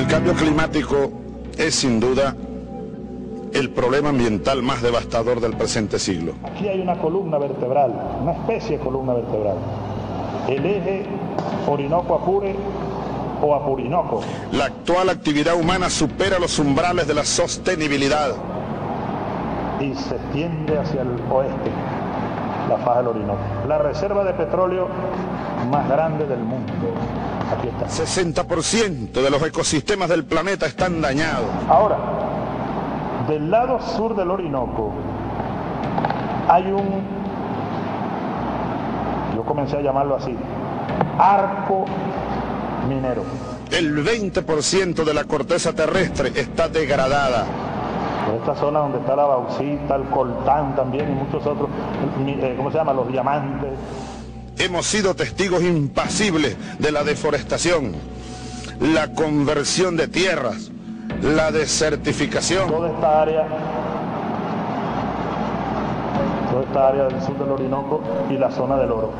El cambio climático es sin duda el problema ambiental más devastador del presente siglo. Aquí hay una columna vertebral, una especie de columna vertebral. El eje Orinoco-Apure o Apurinoco. La actual actividad humana supera los umbrales de la sostenibilidad. Y se tiende hacia el oeste, la faja del Orinoco. La reserva de petróleo más grande del mundo. Aquí está. 60% de los ecosistemas del planeta están dañados. Ahora, del lado sur del Orinoco hay un, yo comencé a llamarlo así, arco minero. El 20% de la corteza terrestre está degradada. Esta zona donde está la bauxita, el coltán también y muchos otros, eh, ¿cómo se llama? Los diamantes. Hemos sido testigos impasibles de la deforestación, la conversión de tierras, la desertificación. Toda esta área, toda esta área del sur del Orinoco y la zona del oro.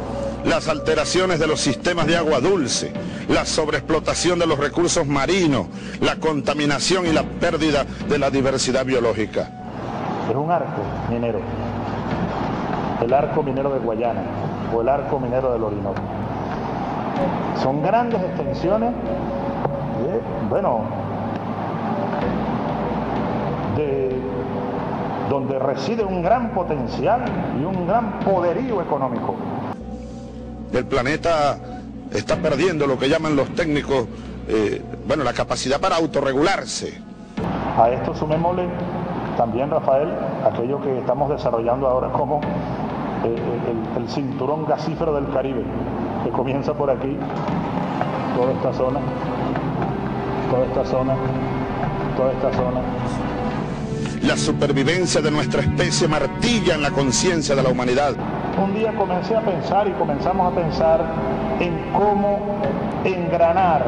Las alteraciones de los sistemas de agua dulce, la sobreexplotación de los recursos marinos, la contaminación y la pérdida de la diversidad biológica. Es un arco minero, el arco minero de Guayana o el arco minero del Orinoco. Son grandes extensiones, bueno, donde reside un gran potencial y un gran poderío económico. El planeta está perdiendo lo que llaman los técnicos, eh, bueno, la capacidad para autorregularse. A esto sumémosle también, Rafael, aquello que estamos desarrollando ahora como eh, el, el cinturón gasífero del Caribe, que comienza por aquí, toda esta zona, toda esta zona, toda esta zona, la supervivencia de nuestra especie martilla en la conciencia de la humanidad. Un día comencé a pensar y comenzamos a pensar en cómo engranar,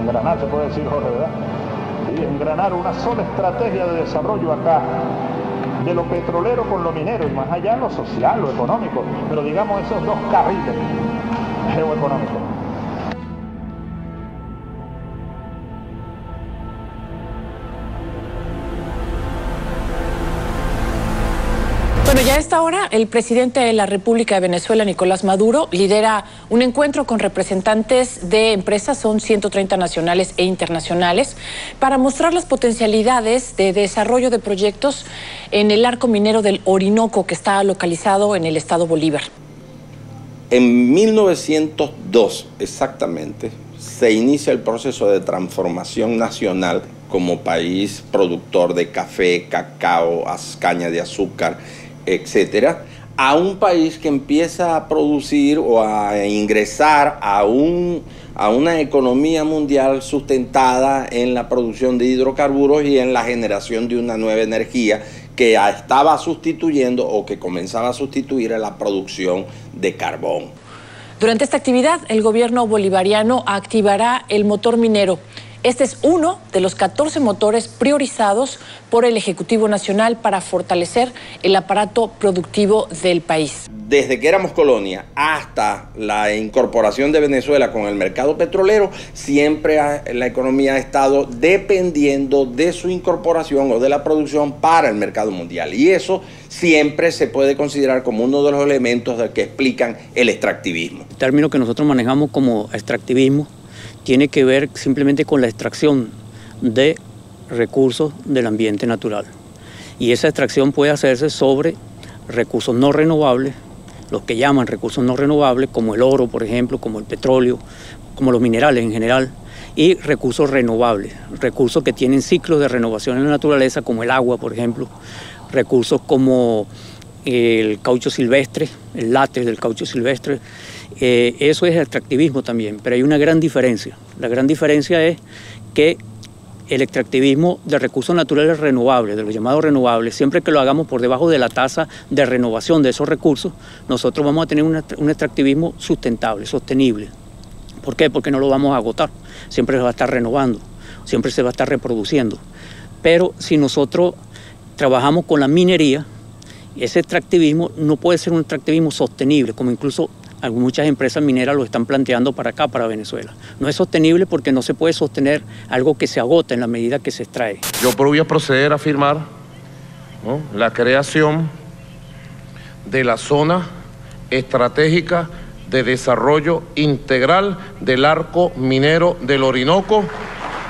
engranar se puede decir Jorge, ¿verdad? Sí, engranar una sola estrategia de desarrollo acá, de lo petrolero con lo minero y más allá lo social, lo económico, pero digamos esos dos carriles geoeconómicos. Ya a esta hora, el presidente de la República de Venezuela, Nicolás Maduro, lidera un encuentro con representantes de empresas, son 130 nacionales e internacionales, para mostrar las potencialidades de desarrollo de proyectos en el arco minero del Orinoco, que está localizado en el estado Bolívar. En 1902, exactamente, se inicia el proceso de transformación nacional como país productor de café, cacao, caña de azúcar etcétera, a un país que empieza a producir o a ingresar a, un, a una economía mundial sustentada en la producción de hidrocarburos y en la generación de una nueva energía que estaba sustituyendo o que comenzaba a sustituir a la producción de carbón. Durante esta actividad, el gobierno bolivariano activará el motor minero este es uno de los 14 motores priorizados por el Ejecutivo Nacional para fortalecer el aparato productivo del país. Desde que éramos colonia hasta la incorporación de Venezuela con el mercado petrolero, siempre la economía ha estado dependiendo de su incorporación o de la producción para el mercado mundial. Y eso siempre se puede considerar como uno de los elementos que explican el extractivismo. El término que nosotros manejamos como extractivismo tiene que ver simplemente con la extracción de recursos del ambiente natural. Y esa extracción puede hacerse sobre recursos no renovables, los que llaman recursos no renovables, como el oro, por ejemplo, como el petróleo, como los minerales en general, y recursos renovables, recursos que tienen ciclos de renovación en la naturaleza, como el agua, por ejemplo, recursos como el caucho silvestre, el látex del caucho silvestre, eh, eso es extractivismo también, pero hay una gran diferencia. La gran diferencia es que el extractivismo de recursos naturales renovables, de los llamados renovables, siempre que lo hagamos por debajo de la tasa de renovación de esos recursos, nosotros vamos a tener un extractivismo sustentable, sostenible. ¿Por qué? Porque no lo vamos a agotar, siempre se va a estar renovando, siempre se va a estar reproduciendo. Pero si nosotros trabajamos con la minería, ese extractivismo no puede ser un extractivismo sostenible, como incluso muchas empresas mineras lo están planteando para acá, para Venezuela. No es sostenible porque no se puede sostener algo que se agota en la medida que se extrae. Yo voy a proceder a firmar la creación de la zona estratégica de desarrollo integral del arco minero del Orinoco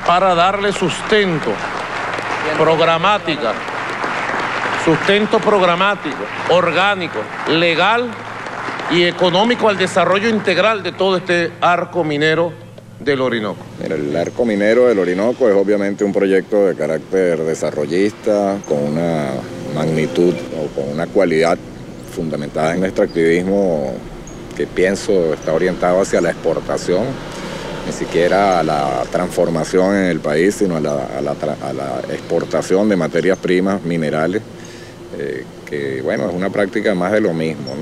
para darle sustento programática, sustento programático, orgánico, legal y económico al desarrollo integral de todo este arco minero del Orinoco. el arco minero del Orinoco es obviamente un proyecto de carácter desarrollista, con una magnitud o con una cualidad fundamentada en nuestro extractivismo que pienso está orientado hacia la exportación, ni siquiera a la transformación en el país, sino a la, exportación de materias primas, minerales, eh, que bueno, es una práctica más de lo mismo.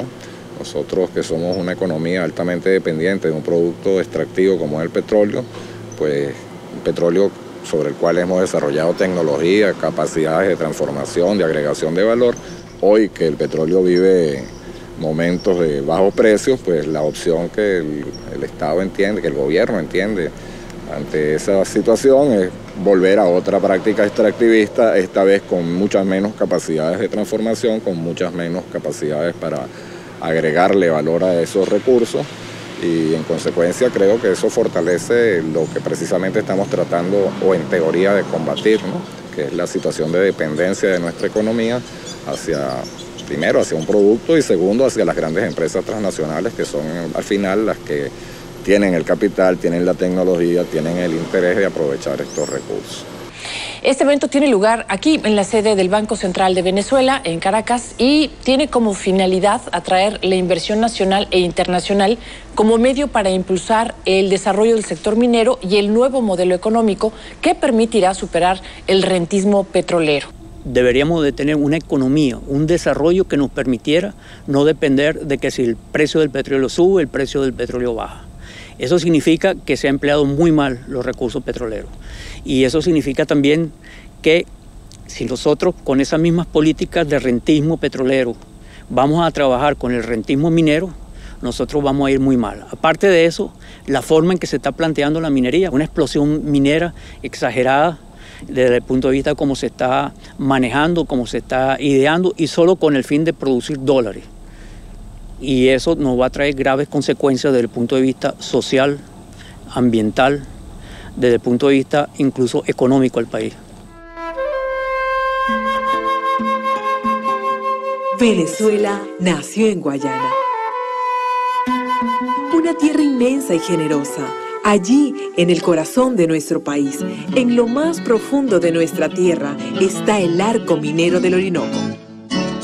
Nosotros que somos una economía altamente dependiente de un producto extractivo como es el petróleo, pues un petróleo sobre el cual hemos desarrollado tecnología, capacidades de transformación, de agregación de valor, hoy que el petróleo vive momentos de bajos precios, pues la opción que el, Estado entiende, que el gobierno entiende ante esa situación es volver a otra práctica extractivista, esta vez con muchas menos capacidades de transformación, con muchas menos capacidades para agregarle valor a esos recursos. Y en consecuencia creo que eso fortalece lo que precisamente estamos tratando o en teoría de combatir, que es la situación de dependencia de nuestra economía hacia primero hacia un producto y segundo hacia las grandes empresas transnacionales que son al final las que tienen el capital, tienen la tecnología, tienen el interés de aprovechar estos recursos. Este evento tiene lugar aquí en la sede del Banco Central de Venezuela, en Caracas, y tiene como finalidad atraer la inversión nacional e internacional como medio para impulsar el desarrollo del sector minero y el nuevo modelo económico que permitirá superar el rentismo petrolero deberíamos de tener una economía, un desarrollo que nos permitiera no depender de que si el precio del petróleo sube, el precio del petróleo baja. Eso significa que se han empleado muy mal los recursos petroleros. Y eso significa también que si nosotros con esas mismas políticas de rentismo petrolero vamos a trabajar con el rentismo minero, nosotros vamos a ir muy mal. Aparte de eso, la forma en que se está planteando la minería, una explosión minera exagerada, desde el punto de vista de cómo se está manejando, cómo se está ideando y solo con el fin de producir dólares. Y eso nos va a traer graves consecuencias desde el punto de vista social, ambiental, desde el punto de vista incluso económico del país. Venezuela nació en Guayana. Una tierra inmensa y generosa Allí, en el corazón de nuestro país, en lo más profundo de nuestra tierra, está el arco minero del Orinoco.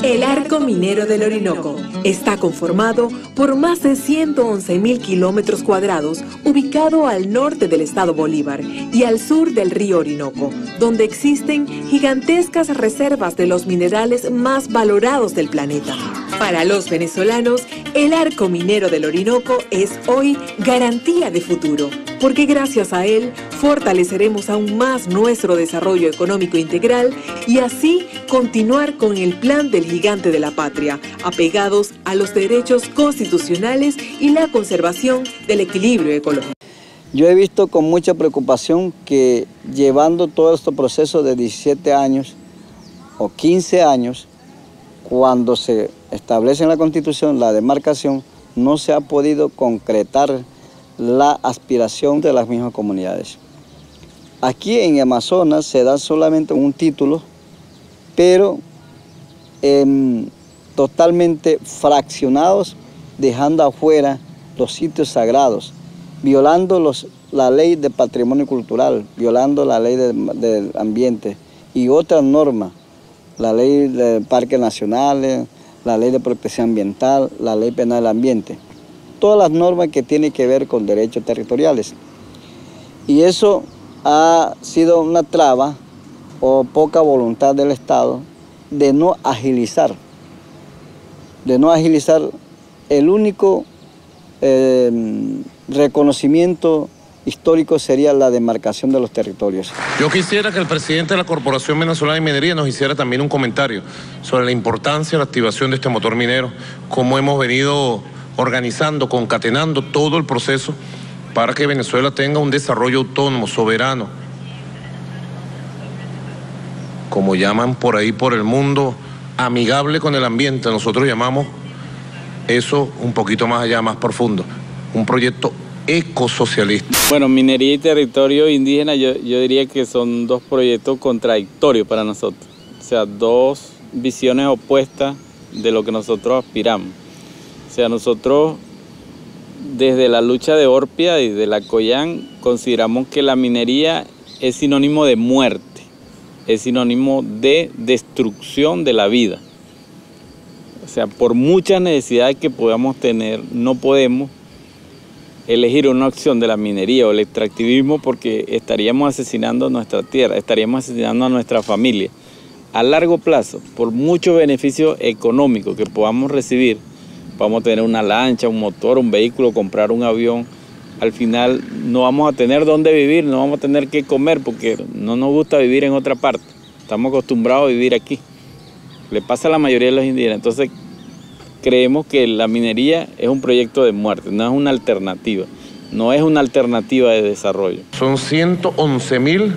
El arco minero del Orinoco está conformado por más de 111 mil kilómetros cuadrados, ubicado al norte del estado Bolívar y al sur del río Orinoco, donde existen gigantescas reservas de los minerales más valorados del planeta. Para los venezolanos, el arco minero del Orinoco es hoy garantía de futuro, porque gracias a él fortaleceremos aún más nuestro desarrollo económico integral y así continuar con el plan del gigante de la patria, apegados a los derechos constitucionales y la conservación del equilibrio ecológico. Yo he visto con mucha preocupación que llevando todo este proceso de 17 años o 15 años, cuando se establece en la Constitución la demarcación, no se ha podido concretar la aspiración de las mismas comunidades. Aquí en Amazonas se da solamente un título, pero em, totalmente fraccionados, dejando afuera los sitios sagrados, violando los, la ley de patrimonio cultural, violando la ley del ambiente y otras normas la ley de parques nacionales, la ley de protección ambiental, la ley penal del ambiente. Todas las normas que tienen que ver con derechos territoriales. Y eso ha sido una traba o poca voluntad del Estado de no agilizar, de no agilizar el único eh, reconocimiento histórico sería la demarcación de los territorios. Yo quisiera que el presidente de la Corporación Venezolana de Minería nos hiciera también un comentario sobre la importancia de la activación de este motor minero, cómo hemos venido organizando, concatenando todo el proceso para que Venezuela tenga un desarrollo autónomo, soberano, como llaman por ahí por el mundo, amigable con el ambiente. Nosotros llamamos eso un poquito más allá, más profundo, un proyecto ecosocialista. Bueno, minería y territorio indígena yo, yo diría que son dos proyectos contradictorios para nosotros, o sea, dos visiones opuestas de lo que nosotros aspiramos. O sea, nosotros desde la lucha de Orpia y de la Coyán consideramos que la minería es sinónimo de muerte, es sinónimo de destrucción de la vida. O sea, por muchas necesidades que podamos tener, no podemos elegir una opción de la minería o el extractivismo porque estaríamos asesinando nuestra tierra, estaríamos asesinando a nuestra familia. A largo plazo, por muchos beneficios económicos que podamos recibir, vamos a tener una lancha, un motor, un vehículo, comprar un avión, al final no vamos a tener dónde vivir, no vamos a tener qué comer porque no nos gusta vivir en otra parte. Estamos acostumbrados a vivir aquí. Le pasa a la mayoría de los indígenas. Entonces, creemos que la minería es un proyecto de muerte, no es una alternativa. No es una alternativa de desarrollo. Son 111 mil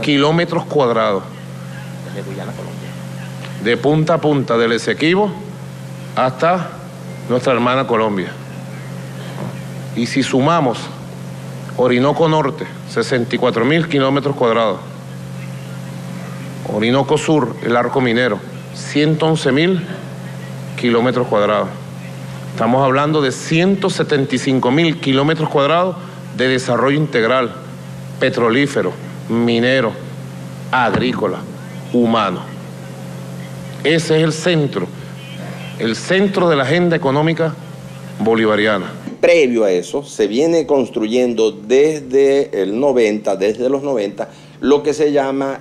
kilómetros cuadrados. De punta a punta, del Esequibo hasta nuestra hermana Colombia. Y si sumamos Orinoco Norte, 64 mil kilómetros cuadrados. Orinoco Sur, el arco minero, 111 mil kilómetros cuadrados. Estamos hablando de 175 mil kilómetros cuadrados de desarrollo integral, petrolífero, minero, agrícola, humano. Ese es el centro, el centro de la agenda económica bolivariana. Previo a eso, se viene construyendo desde el 90, desde los 90, lo que se llama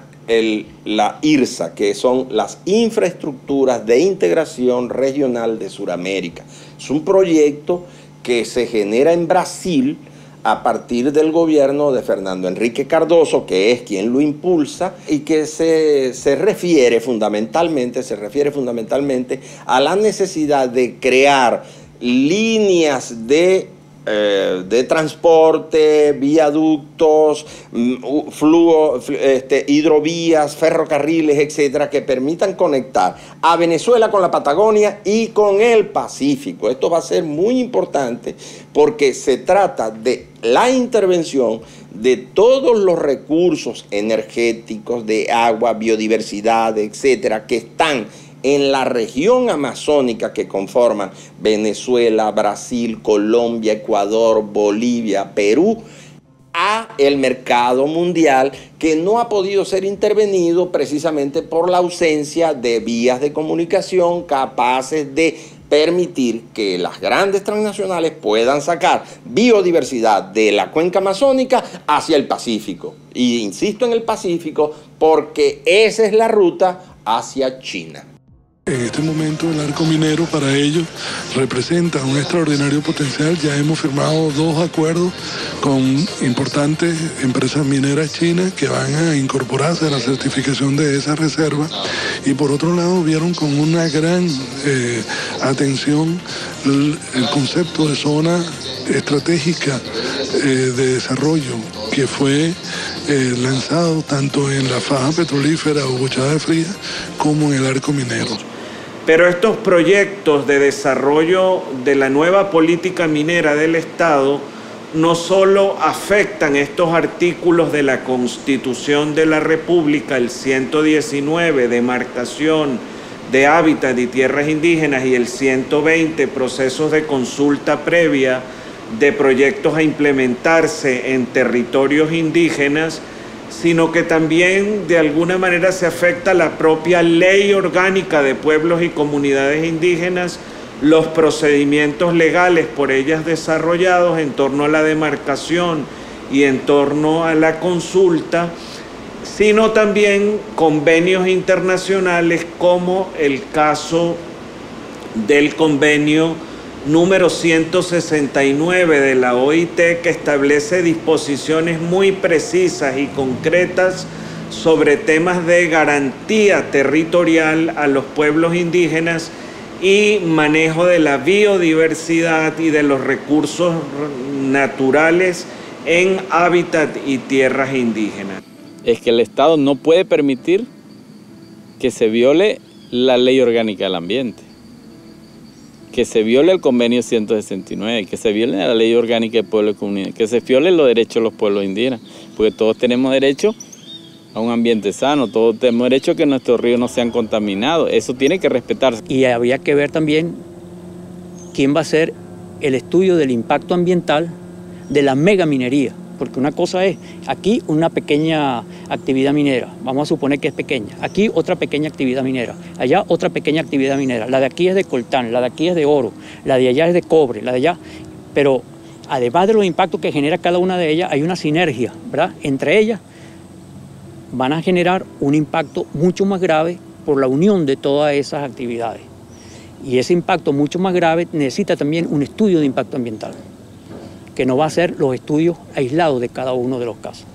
la IRSA, que son las infraestructuras de integración regional de Sudamérica. Es un proyecto que se genera en Brasil a partir del gobierno de Fernando Enrique Cardoso, que es quien lo impulsa, y que se, se refiere fundamentalmente, se refiere fundamentalmente a la necesidad de crear líneas de, eh, de transporte, viaductos, mm, fluo, este, hidrovías, ferrocarriles, etcétera, que permitan conectar a Venezuela con la Patagonia y con el Pacífico. Esto va a ser muy importante porque se trata de la intervención de todos los recursos energéticos, de agua, biodiversidad, etcétera, que están en la región amazónica que conforman Venezuela, Brasil, Colombia, Ecuador, Bolivia, Perú, a el mercado mundial que no ha podido ser intervenido precisamente por la ausencia de vías de comunicación capaces de permitir que las grandes transnacionales puedan sacar biodiversidad de la cuenca amazónica hacia el Pacífico. Y insisto en el Pacífico porque esa es la ruta hacia China. En este momento el arco minero para ellos representa un extraordinario potencial. Ya hemos firmado dos acuerdos con importantes empresas mineras chinas que van a incorporarse a la certificación de esa reserva. Y por otro lado vieron con una gran eh, atención el, concepto de zona estratégica eh, de desarrollo que fue eh, lanzado tanto en la faja petrolífera o bochada fría como en el arco minero. Pero estos proyectos de desarrollo de la nueva política minera del Estado no solo afectan estos artículos de la Constitución de la República, el 119, demarcación de hábitat y tierras indígenas, y el 120, procesos de consulta previa de proyectos a implementarse en territorios indígenas, sino que también de alguna manera se afecta la propia ley orgánica de pueblos y comunidades indígenas, los procedimientos legales por ellas desarrollados en torno a la demarcación y en torno a la consulta, sino también convenios internacionales como el caso del convenio número 169 de la OIT que establece disposiciones muy precisas y concretas sobre temas de garantía territorial a los pueblos indígenas y manejo de la biodiversidad y de los recursos naturales en hábitat y tierras indígenas. Es que el Estado no puede permitir que se viole la ley orgánica del ambiente, que se viole el convenio 169, que se viole la ley orgánica del pueblo y comunidad, que se viole los derechos de los pueblos indígenas, porque todos tenemos derecho a un ambiente sano, todos tenemos derecho a que nuestros ríos no sean contaminados, eso tiene que respetarse. Y habría que ver también quién va a hacer el estudio del impacto ambiental de la megaminería, porque una cosa es aquí una pequeña actividad minera, vamos a suponer que es pequeña, aquí otra pequeña actividad minera, allá otra pequeña actividad minera, la de aquí es de coltán, la de aquí es de oro, la de allá es de cobre, la de allá, pero además de los impactos que genera cada una de ellas, hay una sinergia, ¿verdad? Entre ellas van a generar un impacto mucho más grave por la unión de todas esas actividades. Y ese impacto mucho más grave necesita también un estudio de impacto ambiental, que no va a ser los estudios aislados de cada uno de los casos.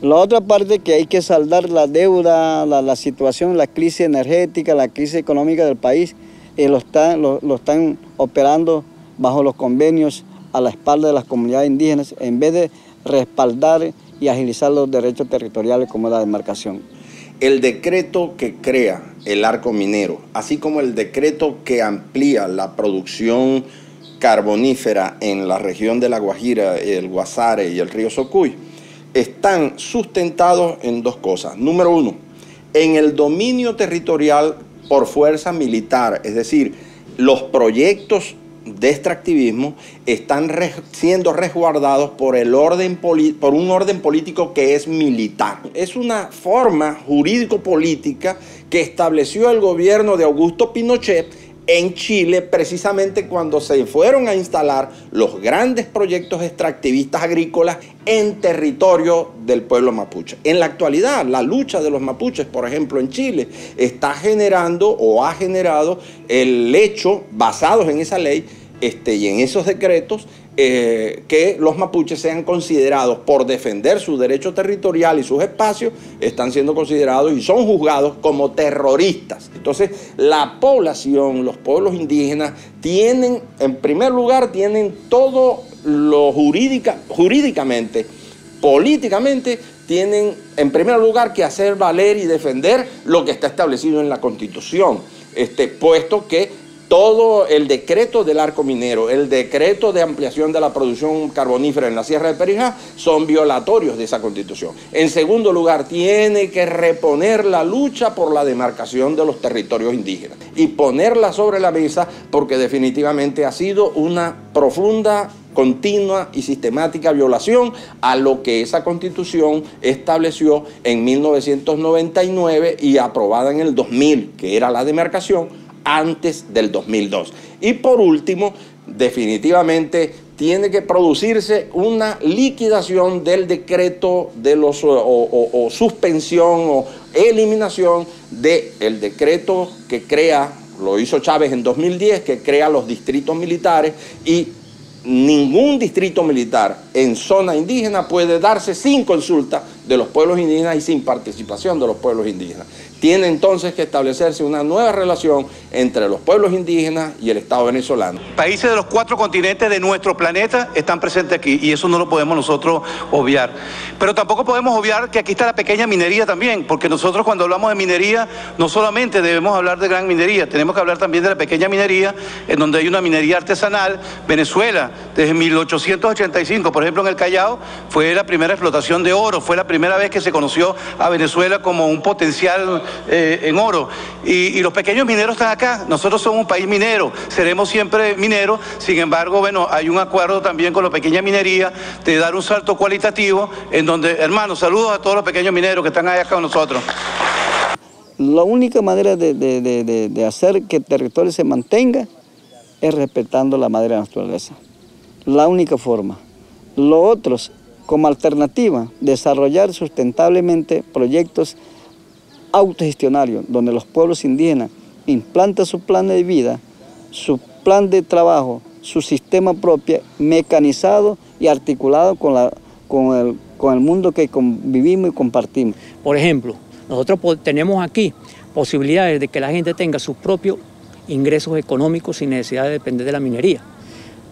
La otra parte que hay que saldar la deuda, la, situación, la crisis energética, la crisis económica del país, eh, lo, están, lo, lo están operando bajo los convenios a la espalda de las comunidades indígenas, en vez de respaldar y agilizar los derechos territoriales como la demarcación. El decreto que crea el arco minero, así como el decreto que amplía la producción carbonífera en la región de La Guajira, el Guasare y el río Socuy, están sustentados en dos cosas. Número uno, en el dominio territorial por fuerza militar, es decir, los proyectos de extractivismo están siendo resguardados por, el orden por un orden político que es militar. Es una forma jurídico-política que estableció el gobierno de Augusto Pinochet en Chile precisamente cuando se fueron a instalar los grandes proyectos extractivistas agrícolas en territorio del pueblo mapuche. En la actualidad, la lucha de los mapuches, por ejemplo, en Chile, está generando o ha generado el hecho, basados en esa ley este, y en esos decretos, eh, que los mapuches sean considerados por defender su derecho territorial y sus espacios, están siendo considerados y son juzgados como terroristas. Entonces, la población, los pueblos indígenas, tienen, en primer lugar, tienen todo lo jurídica, jurídicamente, políticamente, tienen en primer lugar que hacer valer y defender lo que está establecido en la Constitución, este, puesto que todo el decreto del arco minero, el decreto de ampliación de la producción carbonífera en la Sierra de Perijá son violatorios de esa constitución. En segundo lugar, tiene que reponer la lucha por la demarcación de los territorios indígenas y ponerla sobre la mesa porque definitivamente ha sido una profunda continua y sistemática violación a lo que esa constitución estableció en 1999 y aprobada en el 2000, que era la demarcación antes del 2002. Y por último, definitivamente tiene que producirse una liquidación del decreto de los o, suspensión o eliminación del decreto que crea, lo hizo Chávez en 2010, que crea los distritos militares y ningún distrito militar en zona indígena puede darse sin consulta de los pueblos indígenas y sin participación de los pueblos indígenas. Tiene entonces que establecerse una nueva relación entre los pueblos indígenas y el Estado venezolano. Países de los cuatro continentes de nuestro planeta están presentes aquí y eso no lo podemos nosotros obviar. Pero tampoco podemos obviar que aquí está la pequeña minería también, porque nosotros cuando hablamos de minería no solamente debemos hablar de gran minería, tenemos que hablar también de la pequeña minería, en donde hay una minería artesanal. Venezuela, desde 1885, por ejemplo, en el Callao, fue la primera explotación de oro, fue la primera vez que se conoció a Venezuela como un potencial eh, en oro. Y, los pequeños mineros están acá. Nosotros somos un país minero, seremos siempre mineros. Sin embargo, bueno, hay un acuerdo también con la pequeña minería de dar un salto cualitativo en donde, hermanos, saludos a todos los pequeños mineros que están acá con nosotros. La única manera de, de hacer que el territorio se mantenga es respetando la madre naturaleza. La única forma. Lo otros, como alternativa, desarrollar sustentablemente proyectos autogestionario, donde los pueblos indígenas implantan su plan de vida, su plan de trabajo, su sistema propio, mecanizado y articulado con, la, con, el, con el mundo que vivimos y compartimos. Por ejemplo, nosotros tenemos aquí posibilidades de que la gente tenga su propio ingresos económicos sin necesidad de depender de la minería.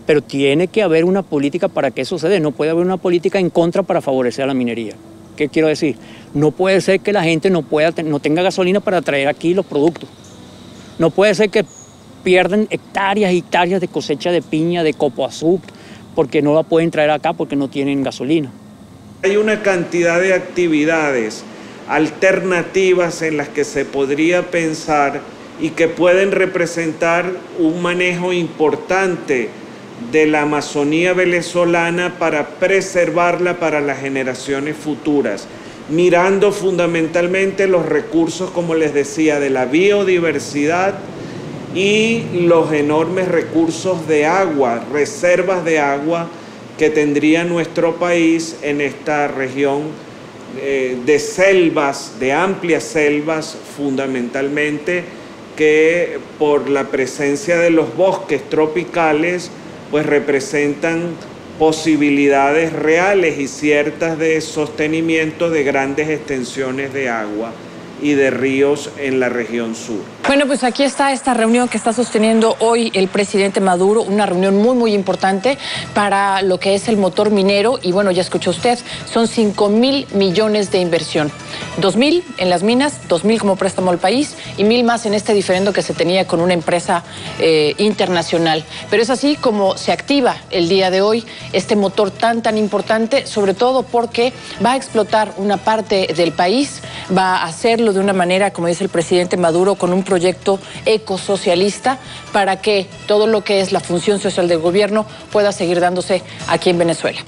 Pero tiene que haber una política para que eso se dé, no puede haber una política en contra para favorecer a la minería. ¿Qué quiero decir? No puede ser que la gente no, pueda, no tenga gasolina para traer aquí los productos. No puede ser que pierdan hectáreas y hectáreas de cosecha de piña, de copo azul, porque no la pueden traer acá porque no tienen gasolina. Hay una cantidad de actividades alternativas en las que se podría pensar y que pueden representar un manejo importante de la Amazonía venezolana para preservarla para las generaciones futuras, mirando fundamentalmente los recursos, como les decía, de la biodiversidad y los enormes recursos de agua, reservas de agua que tendría nuestro país en esta región eh, de selvas, de amplias selvas fundamentalmente, que por la presencia de los bosques tropicales, pues representan posibilidades reales y ciertas de sostenimiento de grandes extensiones de agua y de ríos en la región sur. Bueno, pues aquí está esta reunión que está sosteniendo hoy el presidente Maduro, una reunión muy, muy importante para lo que es el motor minero. Y bueno, ya escuchó usted, son 5 mil millones de inversión. 2 mil en las minas, 2 mil como préstamo al país y mil más en este diferendo que se tenía con una empresa eh, internacional. Pero es así como se activa el día de hoy este motor tan, tan importante, sobre todo porque va a explotar una parte del país, va a de una manera, como dice el presidente Maduro, con un proyecto ecosocialista para que todo lo que es la función social del gobierno pueda seguir dándose aquí en Venezuela.